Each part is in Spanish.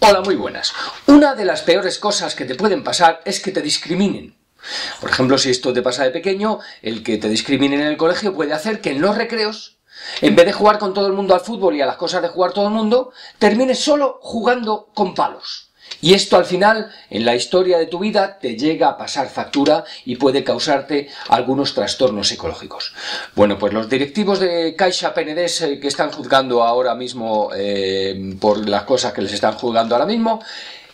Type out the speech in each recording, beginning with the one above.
Hola, muy buenas. Una de las peores cosas que te pueden pasar es que te discriminen. Por ejemplo, si esto te pasa de pequeño, el que te discriminen en el colegio puede hacer que en los recreos, en vez de jugar con todo el mundo al fútbol y a las cosas de jugar todo el mundo, termines solo jugando con palos. Y esto al final, en la historia de tu vida, te llega a pasar factura y puede causarte algunos trastornos psicológicos. Bueno, pues los directivos de Caixa eh, que están juzgando ahora mismo eh, por las cosas que les están juzgando ahora mismo,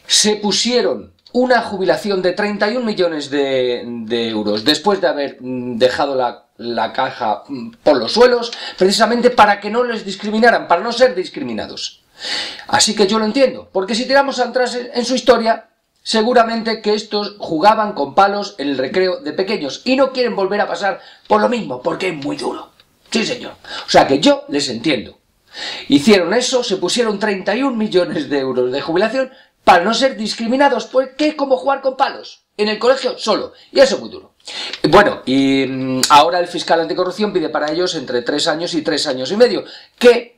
se pusieron una jubilación de 31 millones de, euros después de haber mm, dejado la, la, caja mm, por los suelos, precisamente para que no les discriminaran, para no ser discriminados. Así que yo lo entiendo, porque si tiramos atrás en su historia, seguramente que estos jugaban con palos en el recreo de pequeños y no quieren volver a pasar por lo mismo, porque es muy duro. Sí, señor. O sea que yo les entiendo. Hicieron eso, se pusieron 31 millones de euros de jubilación para no ser discriminados, porque es como jugar con palos en el colegio solo. Y eso es muy duro. Bueno, y mm, ahora el fiscal anticorrupción pide para ellos entre 3 años y 3 años y medio, que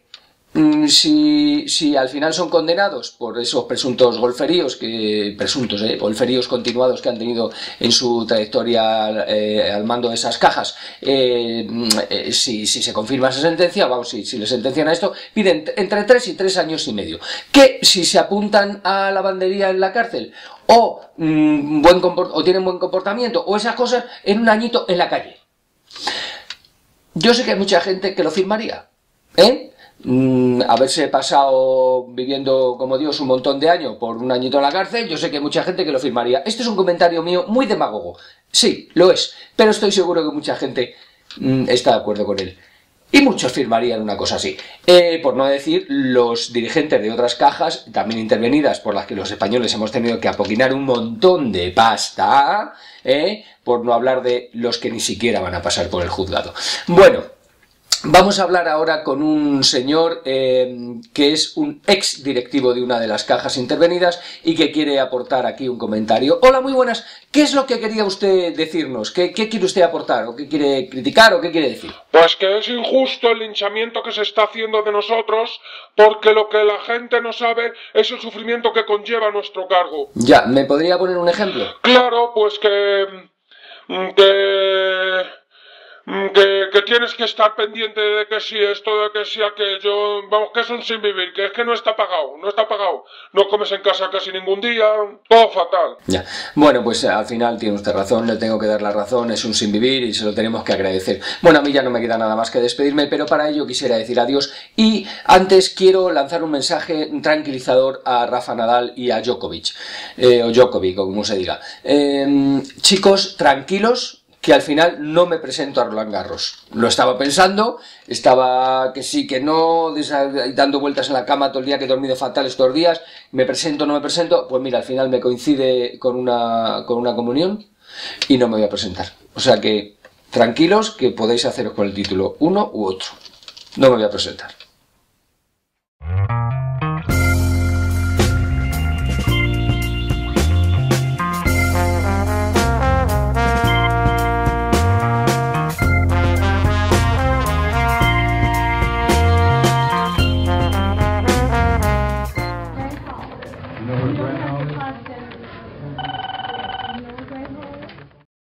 si, si, al final son condenados por esos presuntos golferíos, que, presuntos, eh, golferíos continuados que han tenido en su trayectoria eh, al mando de esas cajas, eh, mm, si, se confirma esa sentencia, vamos, si, si le sentencian a esto, piden entre tres y tres años y medio. Que si se apuntan a la bandería en la cárcel, o, mm, buen o tienen buen comportamiento, o esas cosas, en un añito en la calle. Yo sé que hay mucha gente que lo firmaría, ¿eh? Mm, haberse pasado viviendo como Dios un montón de años por un añito en la cárcel, yo sé que hay mucha gente que lo firmaría. Este es un comentario mío muy demagogo. Sí, lo es, pero estoy seguro que mucha gente mm, está de acuerdo con él. Y muchos firmarían una cosa así. Eh, por no decir los dirigentes de otras cajas, también intervenidas, por las que los españoles hemos tenido que apoquinar un montón de pasta, eh, por no hablar de los que ni siquiera van a pasar por el juzgado. Bueno, Vamos a hablar ahora con un señor eh, que es un ex directivo de una de las cajas intervenidas y que quiere aportar aquí un comentario. Hola, muy buenas. ¿Qué es lo que quería usted decirnos? ¿Qué, quiere usted aportar? ¿O qué quiere criticar? ¿O qué quiere decir? Pues que es injusto el linchamiento que se está haciendo de nosotros porque lo que la gente no sabe es el sufrimiento que conlleva nuestro cargo. Ya, ¿me podría poner un ejemplo? Claro, pues que... que Mm, que, tienes que estar pendiente de que si esto, de que si aquello, vamos, que es un sin vivir, que es que no está pagado, no está pagado, no comes en casa casi ningún día, todo fatal. Ya, bueno, pues eh, al final tiene usted razón, le tengo que dar la razón, es un sin vivir y se lo tenemos que agradecer. Bueno, a mí ya no me queda nada más que despedirme, pero para ello quisiera decir adiós y antes quiero lanzar un mensaje tranquilizador a Rafa Nadal y a Djokovic, eh, o Djokovic, como se diga. Em, chicos, tranquilos, que al final no me presento a Roland Garros. Lo estaba pensando, estaba que sí, que no, dando vueltas en la cama todo el día, que he dormido fatal estos días, me presento, no me presento, pues mira, al final me coincide con una, con una comunión y no me voy a presentar. O sea que tranquilos que podéis haceros con el título uno u otro. No me voy a presentar.